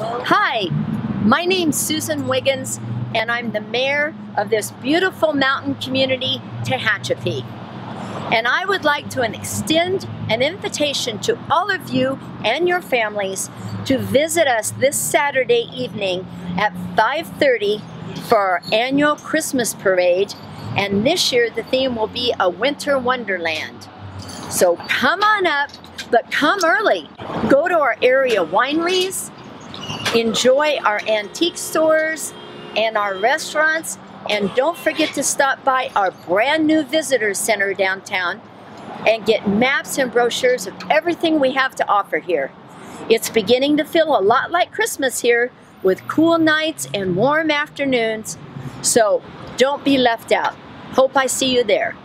Hi, my name's Susan Wiggins, and I'm the mayor of this beautiful mountain community, Tehachapi. And I would like to extend an invitation to all of you and your families to visit us this Saturday evening at 5.30 for our annual Christmas parade. And this year the theme will be a winter wonderland. So come on up, but come early. Go to our area wineries, enjoy our antique stores and our restaurants, and don't forget to stop by our brand new visitor center downtown and get maps and brochures of everything we have to offer here. It's beginning to feel a lot like Christmas here with cool nights and warm afternoons, so don't be left out. Hope I see you there.